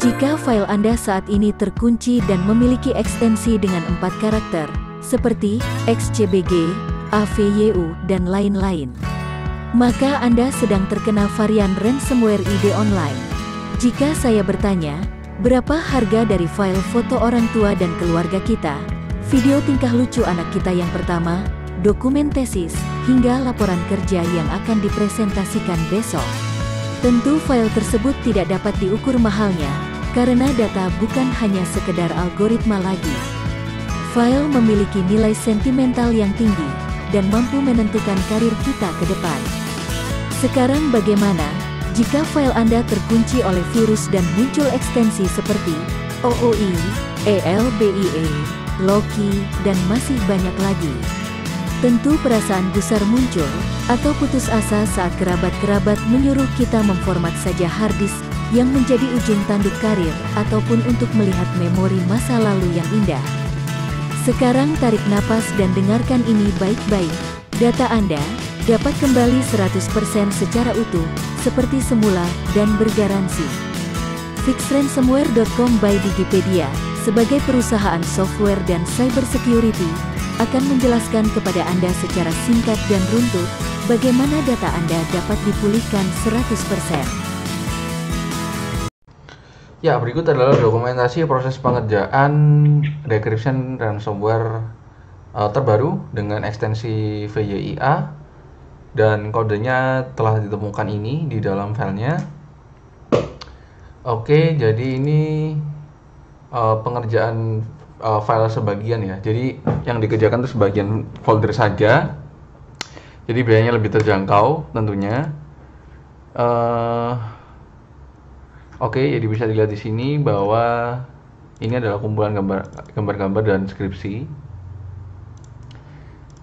Jika file Anda saat ini terkunci dan memiliki ekstensi dengan empat karakter, seperti XCBG, AVYU, dan lain-lain, maka Anda sedang terkena varian ransomware ID online. Jika saya bertanya, berapa harga dari file foto orang tua dan keluarga kita, video tingkah lucu anak kita yang pertama, dokumen tesis, hingga laporan kerja yang akan dipresentasikan besok. Tentu file tersebut tidak dapat diukur mahalnya, karena data bukan hanya sekedar algoritma lagi. File memiliki nilai sentimental yang tinggi, dan mampu menentukan karir kita ke depan. Sekarang bagaimana, jika file Anda terkunci oleh virus dan muncul ekstensi seperti OOI, ELBIE, Loki, dan masih banyak lagi? Tentu perasaan gusar muncul, atau putus asa saat kerabat-kerabat menyuruh kita memformat saja harddisk yang menjadi ujung tanduk karir, ataupun untuk melihat memori masa lalu yang indah. Sekarang tarik napas dan dengarkan ini baik-baik. Data Anda dapat kembali 100% secara utuh, seperti semula, dan bergaransi. Fixransomware.com by Digipedia, sebagai perusahaan software dan cybersecurity, akan menjelaskan kepada Anda secara singkat dan runtut, bagaimana data Anda dapat dipulihkan 100%. Ya, berikut adalah dokumentasi proses pengerjaan decryption ransomware uh, terbaru dengan ekstensi VYIA dan kodenya telah ditemukan ini di dalam filenya. Oke, jadi ini uh, pengerjaan uh, file sebagian ya. Jadi yang dikerjakan itu sebagian folder saja. Jadi biayanya lebih terjangkau tentunya. Uh, Oke, jadi bisa dilihat di sini bahwa ini adalah kumpulan gambar-gambar dan skripsi.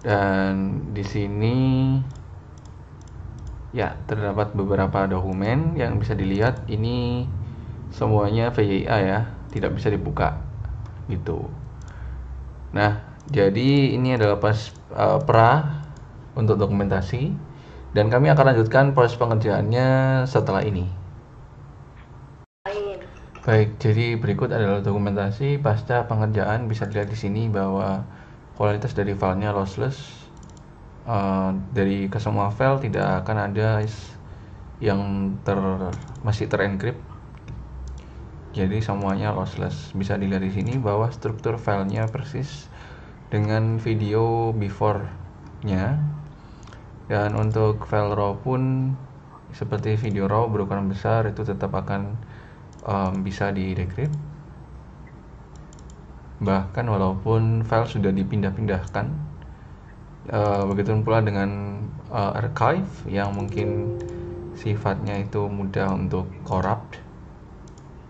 Dan di sini ya terdapat beberapa dokumen yang bisa dilihat. Ini semuanya VYA ya, tidak bisa dibuka gitu. Nah, jadi ini adalah pas uh, pra untuk dokumentasi dan kami akan lanjutkan proses pengerjaannya setelah ini. Baik, jadi berikut adalah dokumentasi pasca pengerjaan. Bisa dilihat di sini bahwa kualitas dari filenya lossless. Uh, dari ke semua file tidak akan ada yang ter masih terencrypt. Jadi semuanya lossless. Bisa dilihat di sini bahwa struktur filenya persis dengan video before-nya. Dan untuk file raw pun seperti video raw berukuran besar itu tetap akan um, bisa di decrypt bahkan walaupun file sudah dipindah-pindahkan uh, begitu pula dengan uh, archive yang mungkin sifatnya itu mudah untuk corrupt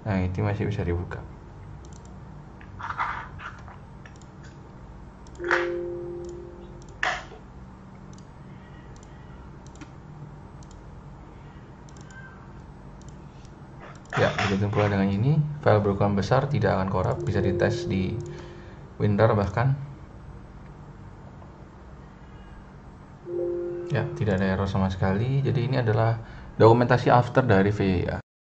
Nah, itu masih bisa dibuka. Ya, begitu pula dengan ini, file berukuran besar tidak akan korup, bisa dites di WinRAR bahkan. Ya, tidak ada error sama sekali. Jadi ini adalah dokumentasi after dari VIA.